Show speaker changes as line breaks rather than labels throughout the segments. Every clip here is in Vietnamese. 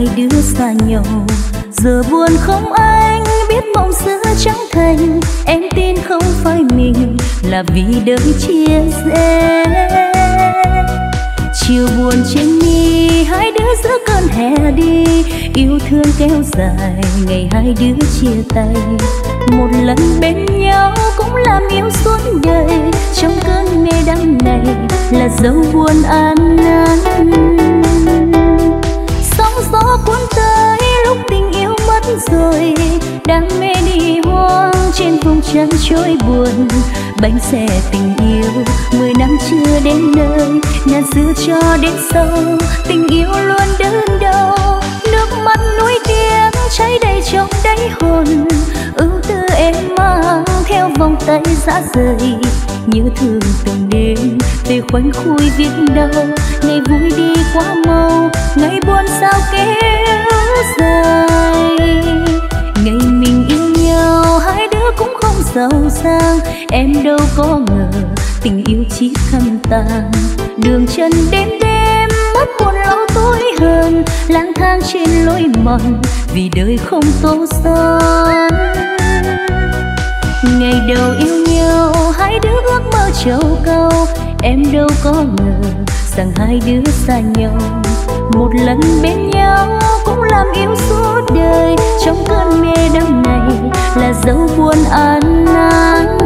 hai đứa xa nhau. Giờ buồn không anh biết mộng xưa chẳng thành. Em tin không phải mình là vì đời chia rẽ. Chiều buồn trên mi, hai đứa giữa cơn hè đi. Yêu thương kéo dài, ngày hai đứa chia tay. Một lần bên nhau cũng làm yêu suốt đời. Trong cơn mê đắm này là dấu buồn an nan rồi đam mê đi hoang trên vùng chân trôi buồn. Bánh xe tình yêu, mười năm chưa đến nơi. Ngàn xưa cho đến sâu tình yêu luôn đơn đau. Nước mắt nuối tiếng cháy đầy trong đáy hồn. Ưu tư em mang theo vòng tay dã rời. Nhớ thương từng đêm về khoảnh khui viết đau. Ngày vui đi quá mau, ngày buồn sao kém dài. Ngày mình yêu nhau, hai đứa cũng không giàu sang. Em đâu có ngờ tình yêu chỉ thâm tàn đường chân đêm đêm, mất buồn lâu tối hơn. Lang thang trên lối mòn, vì đời không tô son. Ngày đầu yêu nhau, hai đứa ước mơ trầu cao em đâu có ngờ rằng hai đứa xa nhau. Một lần bên nhau làm yêu suốt đời. Trong cơn mê đắm này là dấu buồn an nan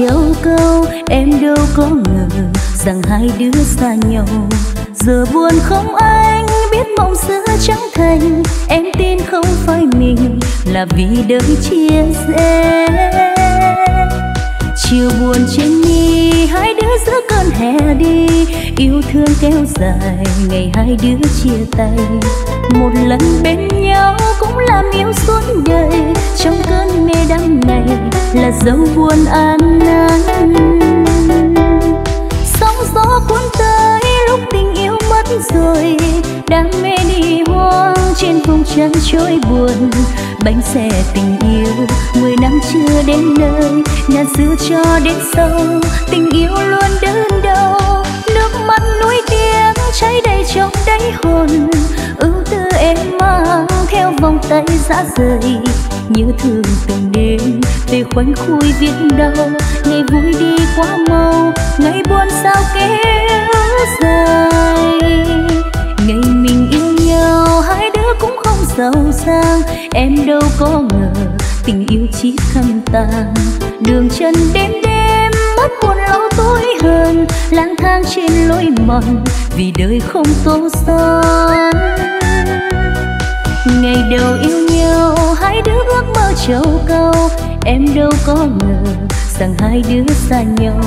ước treo câu, em đâu có ngờ rằng hai đứa xa nhau. Giờ buồn không anh biết mộng xưa chẳng thành, em tin không phải mình là vì đời chia rẽ. Chiều buồn trên mi, hai đứa giữa cơn hè đi, yêu thương kéo dài, ngày hai đứa chia tay. Một lần bên nhau cũng làm yêu suốt đời, trong cơn mê đắm này là dấu buồn an nan sóng gió cuốn tới lúc tình yêu mất rồi đam mê đi hoang trên vùng trăng trôi buồn. Bánh xe tình yêu, mười năm chưa đến nơi ngàn xưa cho đến sâu, tình yêu luôn đơn đau. Nước mắt nuối tiếng cháy đầy trong đáy hồn, ưu tư em mang theo vòng tay dã rời. Như thường từng đêm về khoảnh khui viết đau ngày vui đi quá mau, ngày buồn sao kéo dài. Ngày mình yêu nhau, hai đứa cũng không giàu sang. Em đâu có ngờ tình yêu chỉ thâm tàn đường chân đêm đêm, mất buồn lâu tối hơn. Lang thang trên lối mòn, vì đời không tô son. Ngày đầu yêu nhau, hai đứa ước mơ trầu câu em đâu có ngờ rằng hai đứa xa nhau.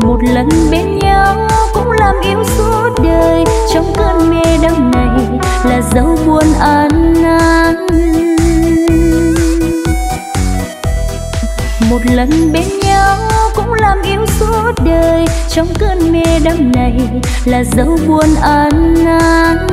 Một lần bên nhau cũng làm yêu suốt đời. Trong cơn mê đắm này là dấu buồn an nan một lần bên nhau cũng làm yêu suốt đời. Trong cơn mê đắm này là dấu buồn an nan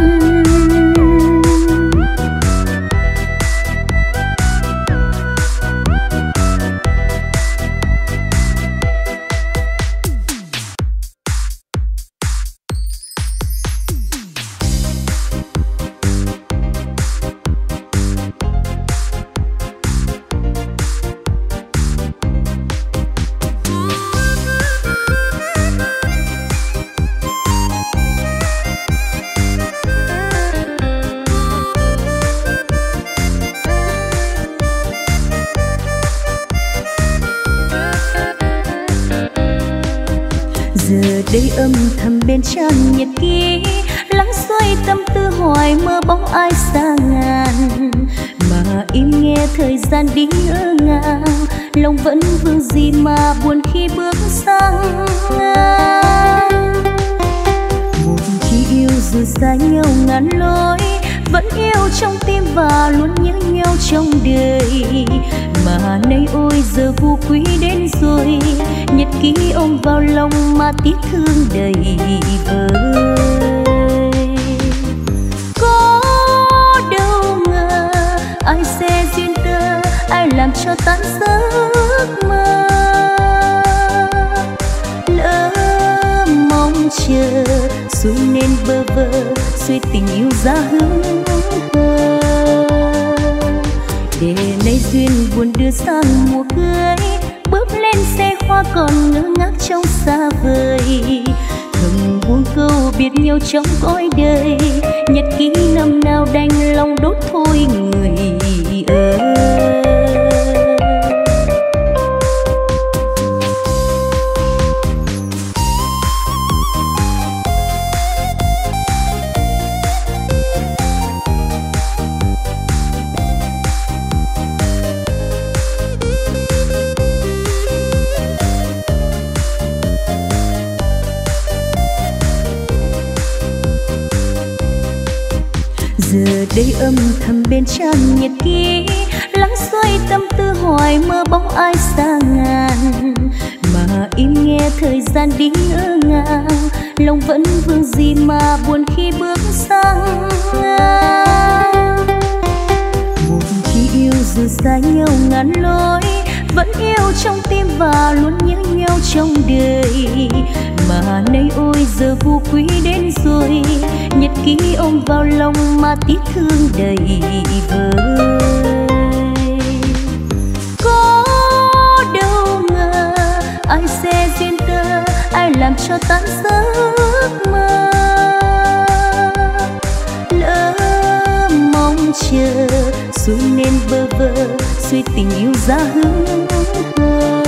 âm thầm bên trang nhật ký. Lắng xoay tâm tư hoài mơ bóng ai xa ngàn. Mà im nghe thời gian đi ngỡ ngàng. Lòng vẫn vương gì mà buồn khi bước sang ngang một khi yêu dù xa nhau ngàn lối, vẫn yêu trong tim và luôn nhớ nhau trong đời mà nay ôi, giờ vô quý đến rồi. Nhật ký ôm vào lòng mà tiếc thương đầy vơi có đâu ngờ ai sẽ duyên tơ, ai làm cho tan giấc mơ. Lỡ mong chờ xuống nên bơ vơ, suy tình yêu ra hứng hờ duyên buồn đưa sang mùa cưới, bước lên xe hoa còn ngơ ngác trong xa vời. Thầm buông câu biệt nhau trong cõi đời, nhật ký năm nào đành lòng đốt thôi ký ôm vào lòng mà tiếc thương đầy vơi. Có đâu ngờ ai sẽ duyên tơ ai làm cho tan giấc mơ. Lỡ mong chờ rồi nên bơ vơ, suy tình yêu ra hướng hờ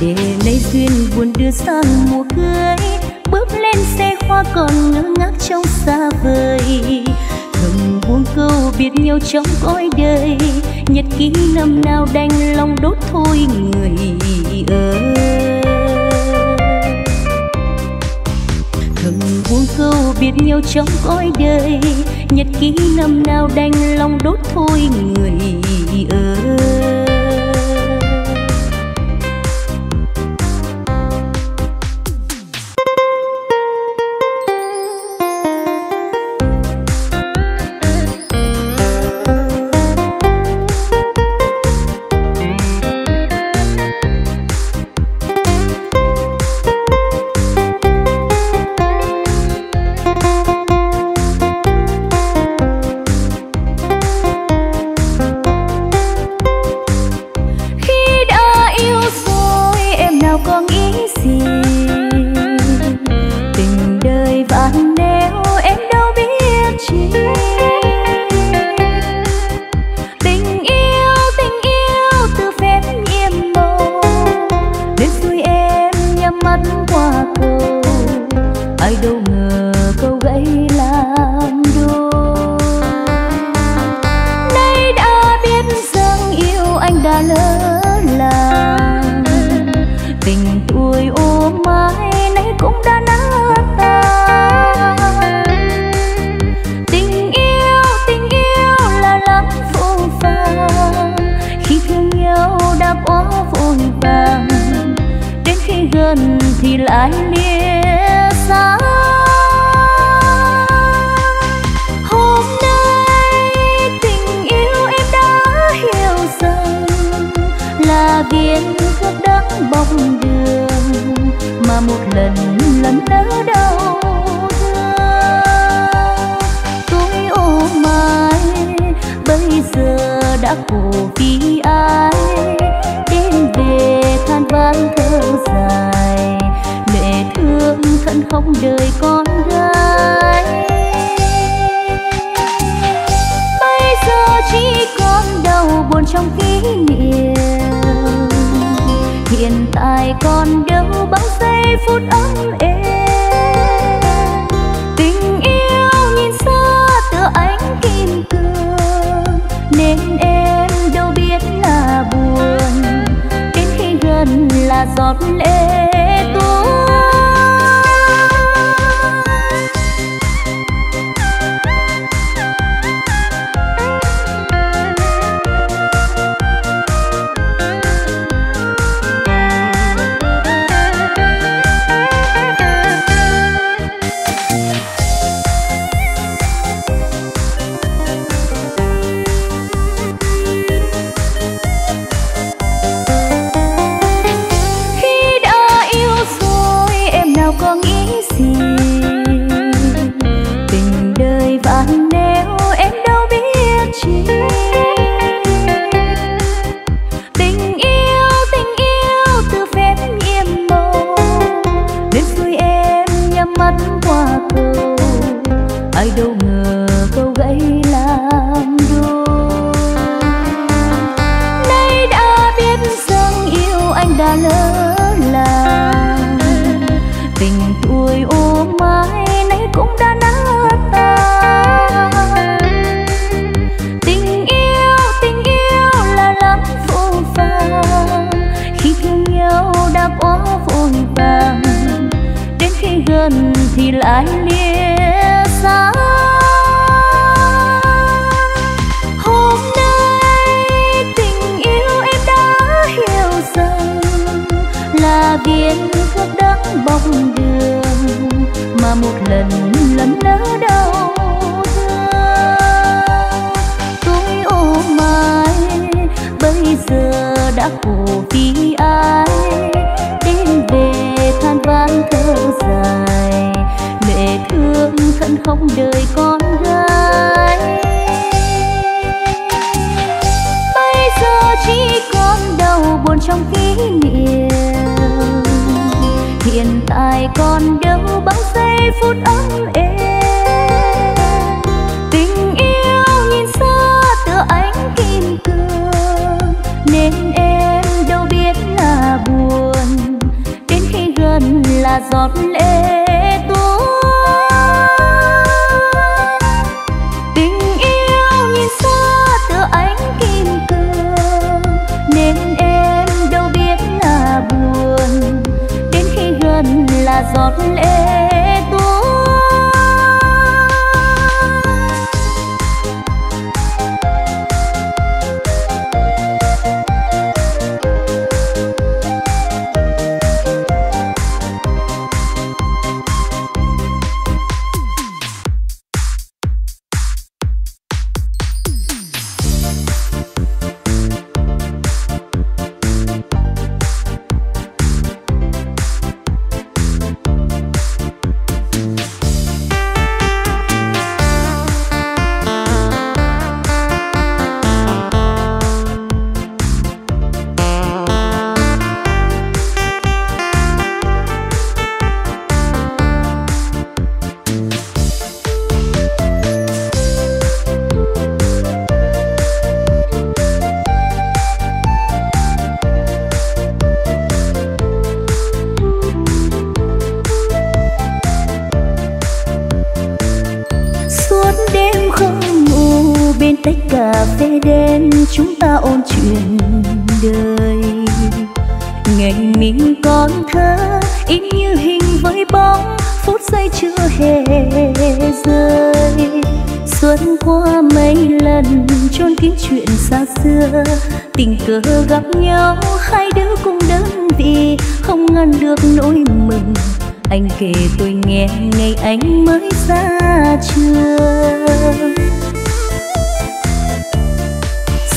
để nay duyên buồn đưa sang mùa cưới hoa còn ngơ ngác trong xa vời. Thầm buông câu biệt nhau trong cõi đời, nhật ký năm nào đành lòng đốt thôi người ơi. Thầm buông câu biệt nhau trong cõi đời, nhật ký năm nào đành lòng đốt thôi người con đâu bao giây phút ấm êm. Phút ấm êm. Tình yêu nhìn xa tựa ánh kim cương, nên em đâu biết là buồn. Đến khi gần là giọt lệ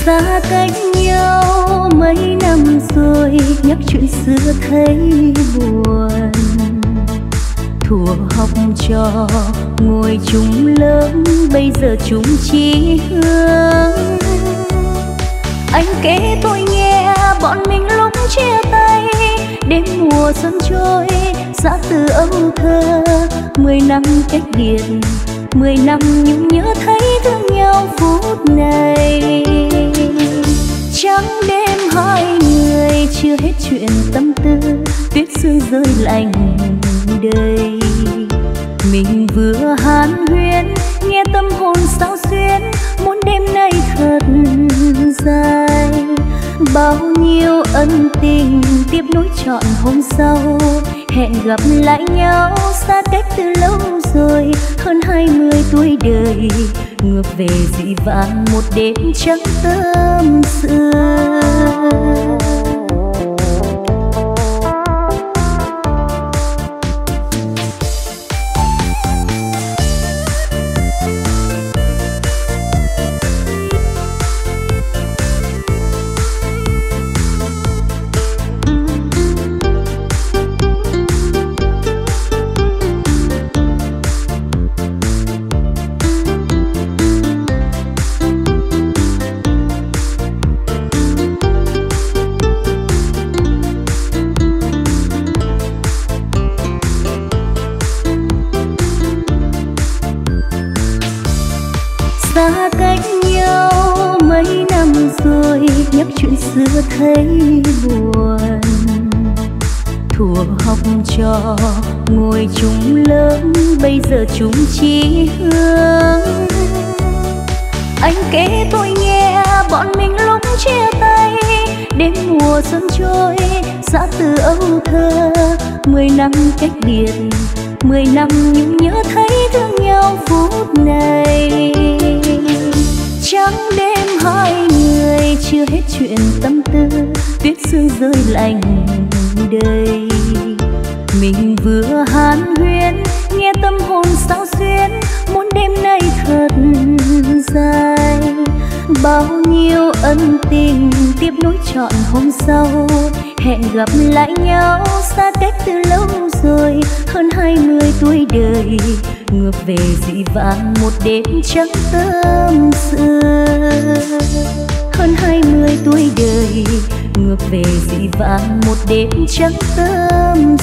xa cách nhau mấy năm rồi, nhắc chuyện xưa thấy buồn. Thùa học trò, ngồi chung lớp, bây giờ chúng chỉ hướng. Anh kể tôi nghe, bọn mình lúc chia tay. Đêm mùa xuân trôi giã từ âu thơ, mười năm cách biệt mười năm nhung nhớ thấy thương nhau phút này trắng đêm hai người chưa hết chuyện tâm tư, tuyết sương rơi lạnh đây. mình vừa hàn huyên, nghe tâm hồn sao xuyên muốn đêm nay thật dài bao nhiêu ân tình tiếp nối trọn hôm sau, hẹn gặp lại nhau xa cách từ lâu rồi, hơn hai mươi tuổi đời ngược về dị vãng một đêm trắng tâm xưa. Trò ngồi chung lớp bây giờ chúng chỉ hướng anh kể tôi nghe, bọn mình lúc chia tay. Đêm mùa xuân trôi giã từ âu thơ. Mười năm cách biệt, mười năm nhung nhớ thấy thương nhau phút này. Trắng đêm hai người, chưa hết chuyện tâm tư. Tuyết sương rơi lạnh đầy vừa hàn huyên, nghe tâm hồn sao xuyên muốn đêm nay thật dài. Bao nhiêu ân tình tiếp nối trọn hôm sau, hẹn gặp lại nhau xa cách từ lâu rồi. Hơn hai mươi tuổi đời, ngược về dị vãng một đêm trắng tâm xưa. Hơn hai mươi tuổi đời ngược về dị vãng một đêm trắng tâm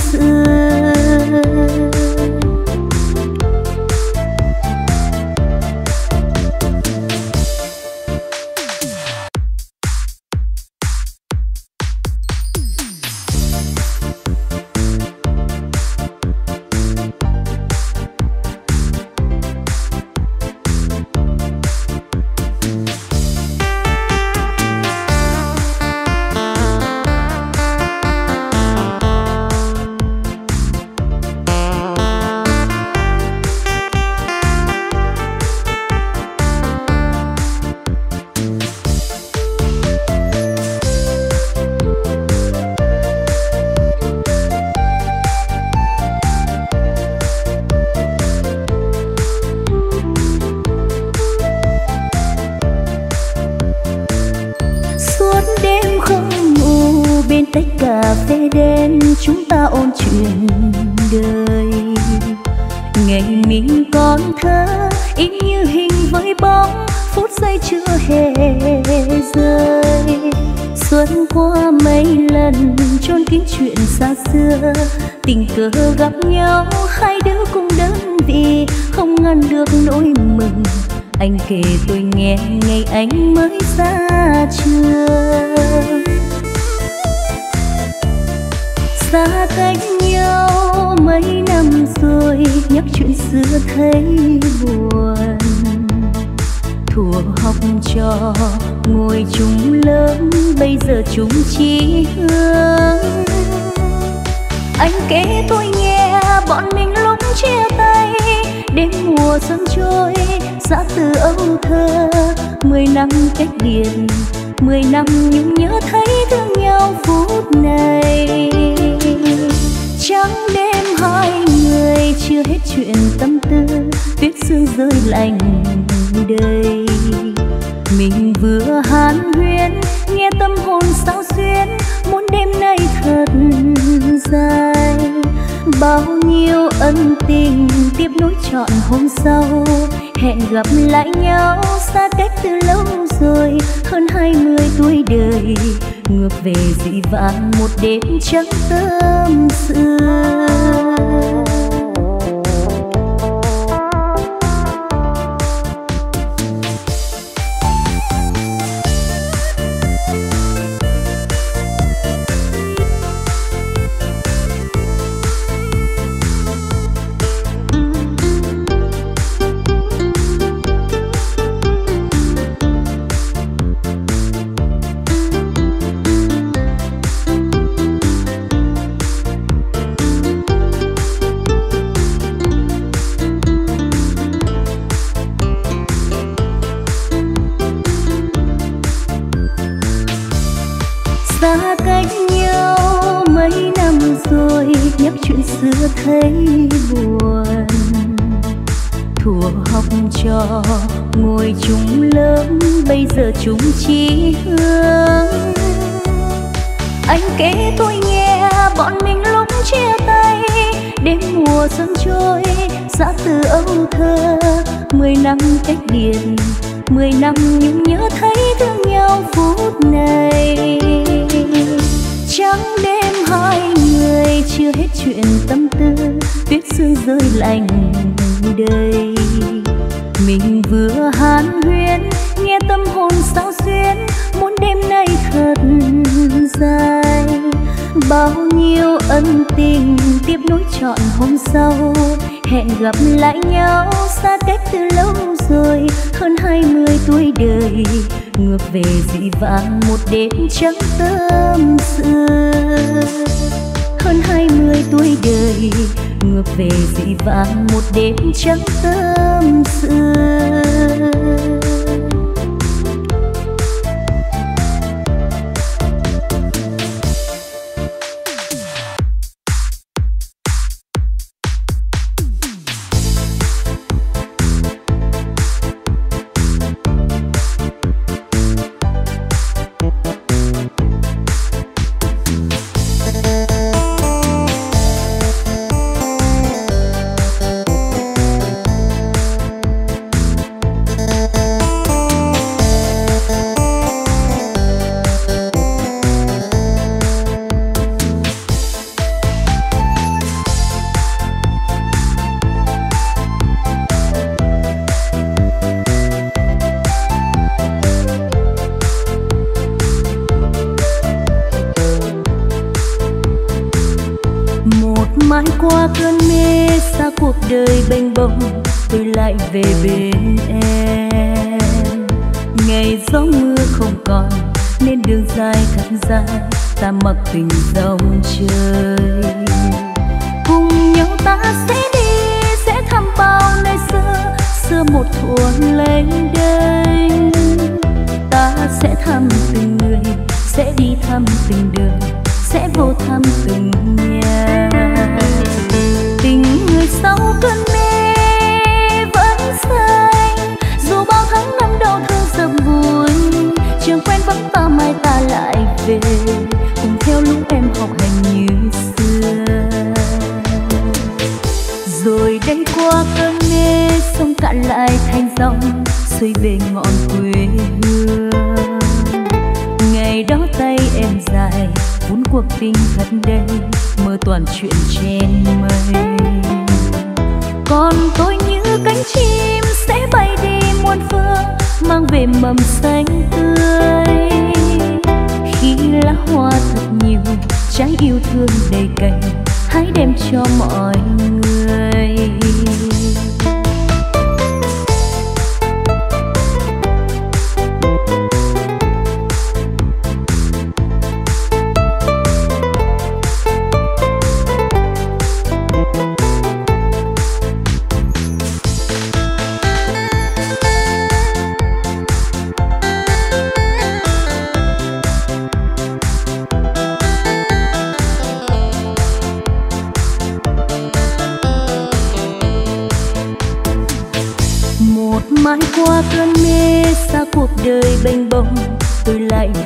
giờ gặp nhau, hai đứa cũng đơn vì không ngăn được nỗi mừng. Anh kể tôi nghe ngày anh mơ hai người chưa hết chuyện tâm tư, tuyết sương rơi lạnh đây mình vừa hàn huyên, nghe tâm hồn sao xuyên muốn đêm nay thật dài. Bao nhiêu ân tình tiếp nối chọn hôm sau, hẹn gặp lại nhau xa cách từ lâu rồi. Hơn hai mươi tuổi đời, ngược về dị vãng một đêm trắng tâm xưa năm cách biệt mười năm nhưng nhớ thấy thương nhau phút này. Trắng đêm hai người chưa hết chuyện tâm tư, tuyết sương rơi lạnh đây mình vừa hán huyên, nghe tâm hồn sao xuyên muốn đêm nay thật dài. Bao nhiêu ân tình tiếp nối chọn hôm sau, hẹn gặp lại nhau xa cách từ lâu rồi, hơn hai mươi tuổi đời. Ngược về dị vãng một đêm trắng tâm xưa hơn hai mươi tuổi đời, ngược về dị vãng một đêm trắng tâm xưa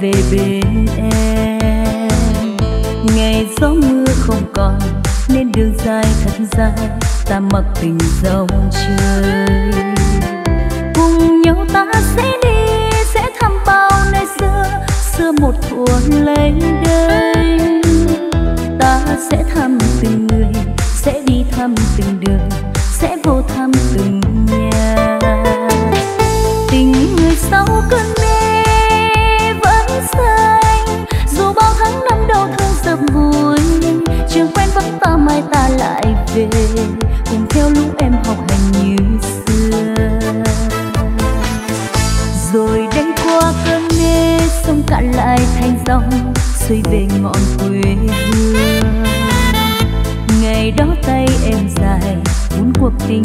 về bên em ngày gió mưa không còn, nên đường dài thật dài, ta mặc tình dòng trời cùng nhau ta sẽ đi, sẽ thăm bao nơi xưa xưa một thuở lấy đây. Ta sẽ thăm từng người, sẽ đi thăm từng đường. đông xuôi về ngọn quê hương. Ngày đó tay em dài muốn cuộc tình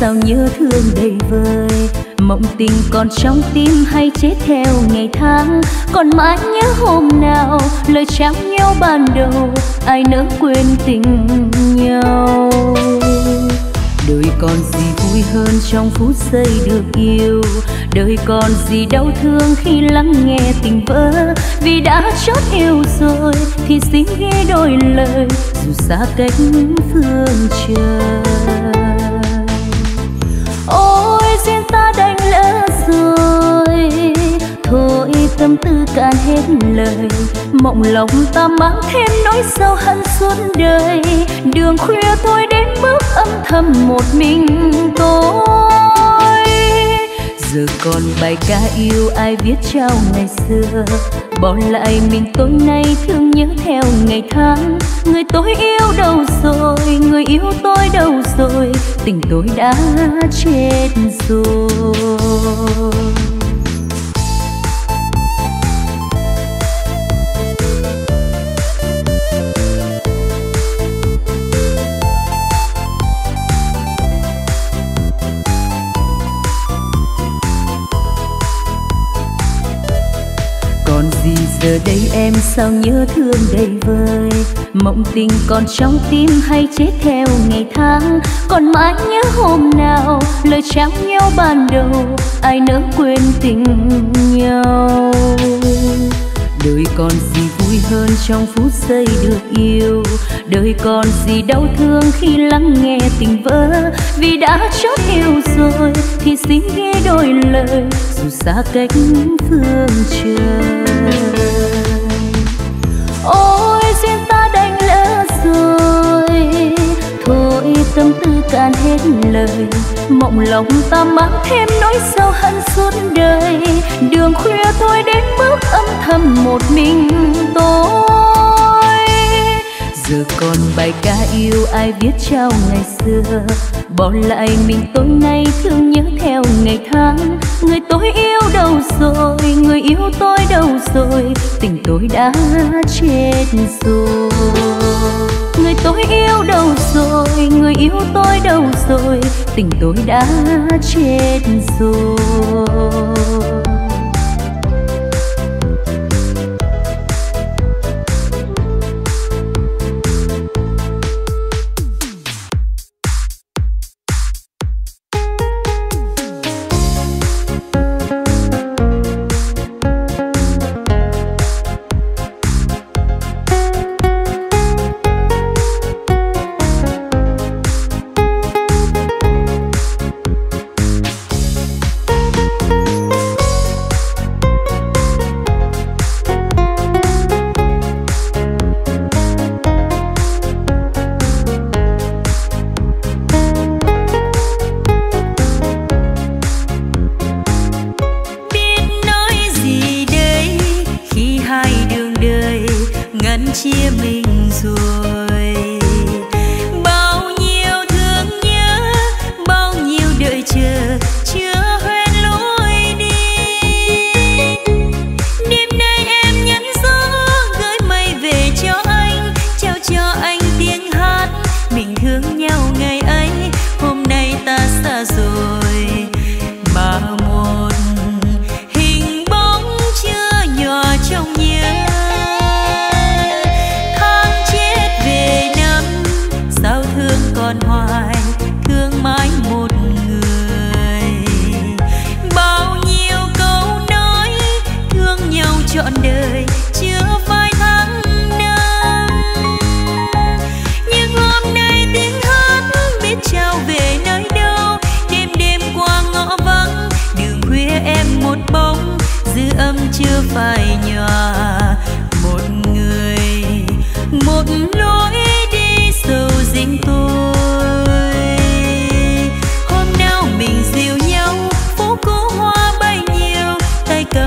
sao nhớ thương đầy vơi mộng tình còn trong tim hay chết theo ngày tháng? Còn mãi nhớ hôm nào lời trao nhau ban đầu? Ai nỡ quên tình nhau? Đời còn gì vui hơn trong phút giây được yêu? Đời còn gì đau thương khi lắng nghe tình vỡ? Vì đã chót yêu rồi thì xin ghi đôi lời. Dù xa cách phương trời. Tâm tư cạn hết lời. Mộng lòng ta mang thêm nỗi sâu hận suốt đời. Đường khuya tôi đến bước âm thầm một mình tôi. Giờ còn bài ca yêu ai viết trao ngày xưa? Bỏ lại mình tối nay thương nhớ theo ngày tháng. Người tôi yêu đâu rồi? Người yêu tôi đâu rồi? Tình tôi đã chết rồi. Sao nhớ thương đầy vơi mộng tình còn trong tim hay chết theo ngày tháng. Còn mãi nhớ hôm nào, lời trao nhau ban đầu. Ai nỡ quên tình nhau? Đời còn gì vui hơn trong phút giây được yêu? Đời còn gì đau thương khi lắng nghe tình vỡ? Vì đã chót yêu rồi thì xin ghi đôi lời. Dù xa cách phương trời duyên ta đành lỡ rồi. Thôi, tâm tư cạn hết lời, mộng lòng ta mang thêm nỗi sâu hận suốt đời. Đường khuya thôi đến bước âm thầm một mình tôi còn bài ca yêu ai viết trao ngày xưa. Bỏ lại mình tối nay thương nhớ theo ngày tháng. Người tôi yêu đâu rồi, người yêu tôi đâu rồi? Tình tôi đã chết rồi. Người tôi yêu đâu rồi, người yêu tôi đâu rồi? Tình tôi đã chết rồi.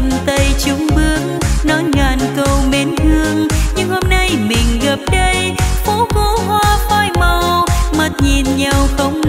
cầm tay chung bước, nói ngàn câu mến thương. Nhưng hôm nay mình gặp đây, phố cũ hoa phai màu mắt nhìn nhau không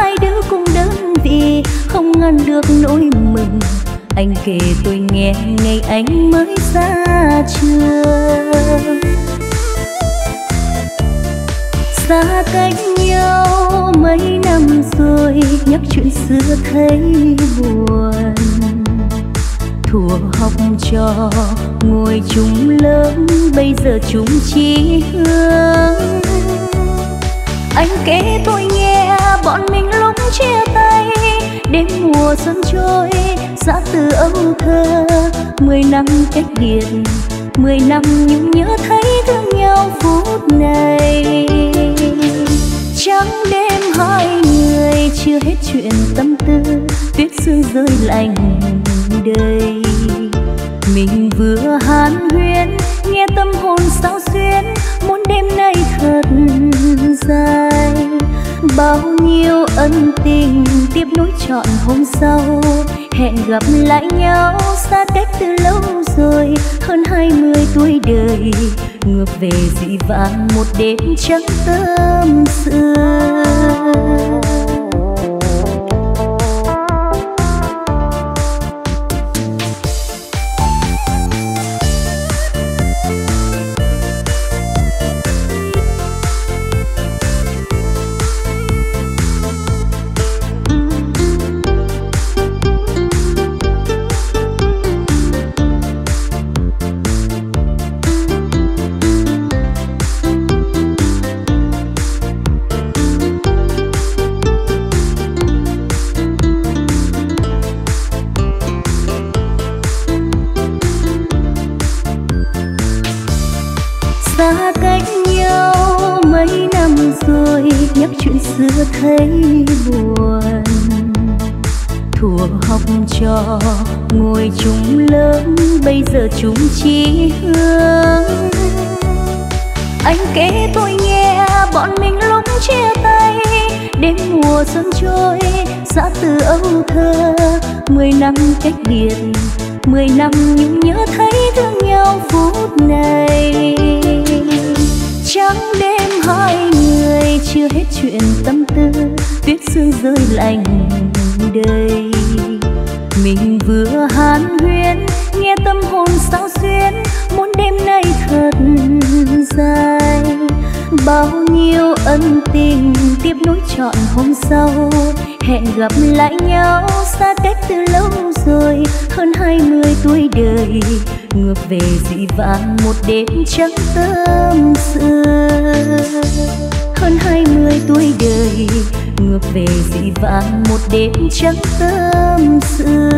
hai đứa cùng đơn vị không ngăn được nỗi mừng anh kể tôi nghe, ngày anh mới ra trường. Xa cách nhau mấy năm rồi, nhắc chuyện xưa thấy buồn. Thủa học trò, ngồi chung lớp, bây giờ chúng chỉ hướng. Anh kể tôi nghe bọn mình lúc chia tay. Đêm mùa xuân trôi giã từ âu thơ. Mười năm cách biệt, mười năm nhưng nhớ thấy thương nhau phút này. Trắng đêm hai người chưa hết chuyện tâm tư. Tuyết sương rơi lạnh đây mình vừa hàn huyên, nghe tâm hồn sao xuyên muốn đêm nay thật dài, bao nhiêu ân tình tiếp nối trọn hôm sau. Hẹn gặp lại nhau xa cách từ lâu rồi, hơn hai mươi tuổi đời. Ngược về dị vãng một đêm trắng tâm xưa thơ mười năm cách biệt, mười năm nhung nhớ thấy thương nhau phút này. Trắng đêm hai người chưa hết chuyện tâm tư, tuyết sương rơi lạnh đây. mình vừa hàn huyên, nghe tâm hồn sao xuyên muốn đêm nay thật dài bao nhiêu ân tình tiếp nối trọn hôm sau. Hẹn gặp lại nhau xa cách từ lâu rồi, hơn hai mươi tuổi đời. Ngược về dị vãng một đêm trắng tâm sự hơn hai mươi tuổi đời, ngược về dị vãng một đêm trắng tâm xưa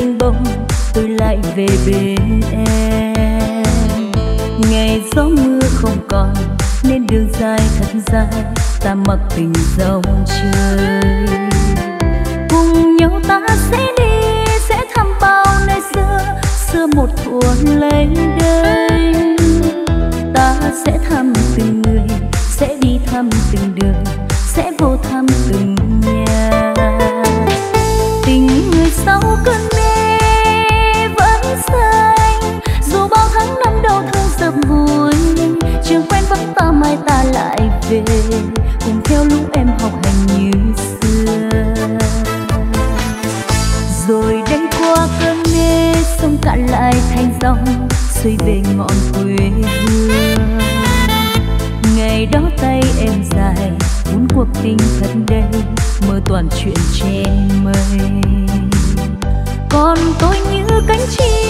mênh bông, tôi lại về bên em. Ngày gió mưa không còn, nên đường dài thật dài, ta mặc tình dòng trời cùng nhau ta sẽ đi, sẽ thăm bao nơi xưa xưa một thuở lấy đây ta sẽ thăm xuôi về ngọn quê hương. Ngày đó tay em dài muốn cuộc tình thật đây mơ toàn chuyện trên mây. Còn tôi như cánh chim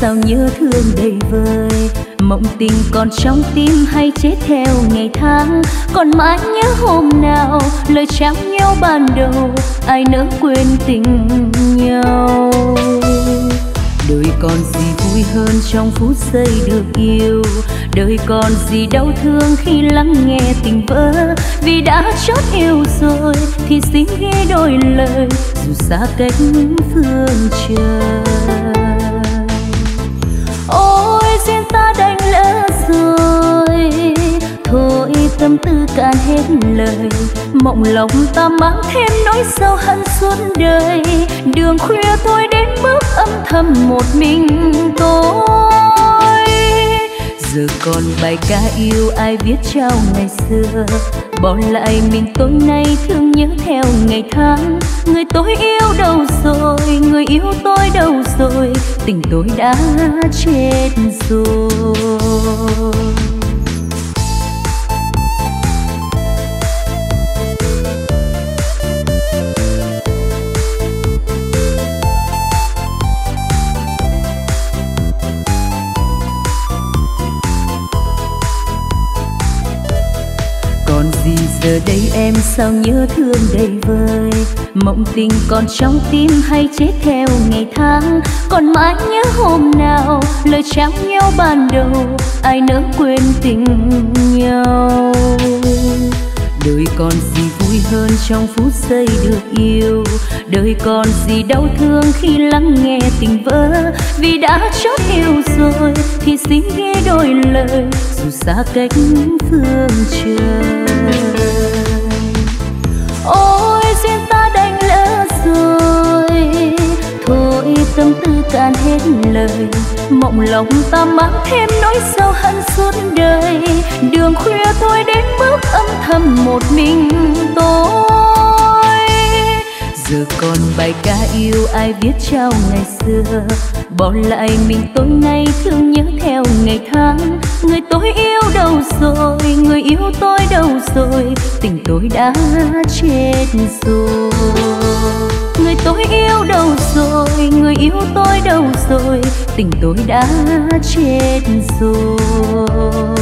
sao nhớ thương đầy vơi mộng tình còn trong tim hay chết theo ngày tháng? Còn mãi nhớ hôm nào lời trao nhau ban đầu? Ai nỡ quên tình nhau? Đời còn gì vui hơn trong phút giây được yêu? Đời còn gì đau thương khi lắng nghe tình vỡ? Vì đã chót yêu rồi thì xin ghi đôi lời. Dù xa cách phương trời. Tâm tư cạn hết lời. Mộng lòng ta mang thêm nỗi sâu hận suốt đời. Đường khuya tôi đến bước âm thầm một mình tôi. Giờ còn bài ca yêu ai viết trao ngày xưa? Bỏ lại mình tối nay thương nhớ theo ngày tháng. Người tôi yêu đâu rồi? Người yêu tôi đâu rồi? Tình tôi đã chết rồi. Sao nhớ thương đầy vơi mộng tình còn trong tim hay chết theo ngày tháng. Còn mãi nhớ hôm nào, lời trao nhau ban đầu, ai nỡ quên tình nhau. Đời còn gì vui hơn trong phút giây được yêu. Đời còn gì đau thương khi lắng nghe tình vỡ. Vì đã chót yêu rồi thì xin nghe đôi lời. Dù xa cách phương trời. Tư cạn hết lời. Mộng lòng ta mang thêm nỗi sâu hận suốt đời. Đường khuya tôi đến bước âm thầm một mình tôi. Giờ còn bài ca yêu ai viết trao ngày xưa. Bỏ lại mình tôi nay thương nhớ theo ngày tháng. Người tôi yêu đâu rồi? Người yêu tôi đâu rồi? Tình tôi đã chết rồi người tôi yêu đâu rồi? Người yêu tôi đâu rồi? Tình tôi đã chết rồi.